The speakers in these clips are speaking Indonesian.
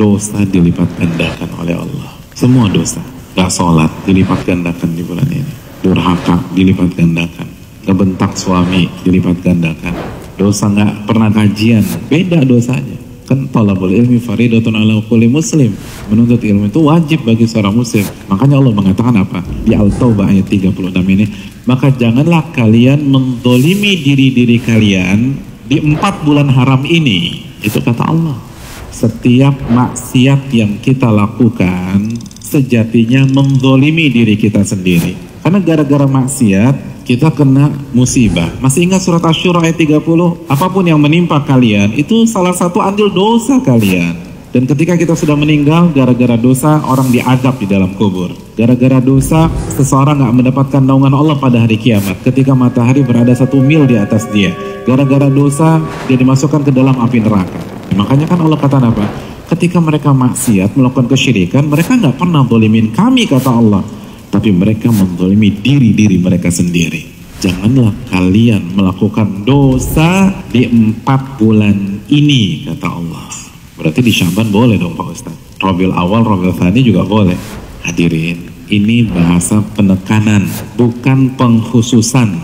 dosa dilipat gandakan oleh Allah. Semua dosa. Gak sholat dilipat gandakan di bulan ini. Durhaka dilipat gandakan. Kebentak suami dilipat gandakan. Dosa gak pernah kajian, beda dosanya. Kan talabul ilmi faridatun ala kulli muslim. Menuntut ilmu itu wajib bagi seorang muslim. Makanya Allah mengatakan apa? Di Al-Taubah ayat 36 ini. Maka janganlah kalian mendolimi diri-diri kalian di empat bulan haram ini. Itu kata Allah. Setiap maksiat yang kita lakukan sejatinya mendolimi diri kita sendiri. Karena gara-gara maksiat kita kena musibah. Masih ingat surat Asyura ayat 30? Apa pun yang menimpa kalian itu salah satu andil dosa kalian. Dan ketika kita sudah meninggal gara-gara dosa orang diadab di dalam kubur. Gara-gara dosa seseorang nggak mendapatkan naungan Allah pada hari kiamat. Ketika matahari berada satu mil di atas dia. Gara-gara dosa dia dimasukkan ke dalam api neraka. Makanya kan Allah kata apa? Ketika mereka maksiat melakukan kesyirikan mereka nggak pernah dolimin kami kata Allah. Tapi mereka mendolimi diri-diri mereka sendiri. Janganlah kalian melakukan dosa di empat bulan ini kata Allah. Berarti di Syaban boleh dong Pak Ustaz. Robil awal, Robil Thani juga boleh. Hadirin, ini bahasa penekanan, bukan pengkhususan.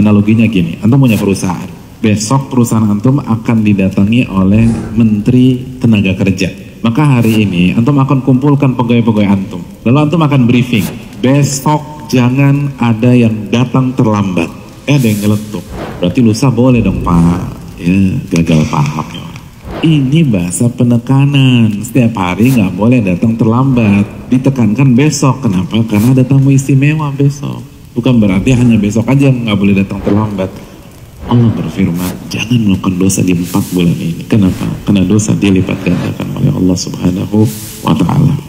Analoginya gini, antum punya perusahaan. Besok perusahaan antum akan didatangi oleh Menteri Tenaga Kerja. Maka hari ini antum akan kumpulkan pegawai-pegawai antum. Lalu antum akan briefing. Besok jangan ada yang datang terlambat. Eh ada yang nyeletuk. Berarti lusa boleh dong Pak. Ya gagal paham ya. Ini bahasa penekanan. Setiap hari nggak boleh datang terlambat. Ditekankan besok. Kenapa? Karena ada tamu istimewa besok. Bukan berarti hanya besok aja nggak boleh datang terlambat. Allah berfirman, jangan melakukan dosa di empat bulan ini. Kenapa? Karena dosa dilipat gandakan oleh Allah Subhanahu wa Ta'ala.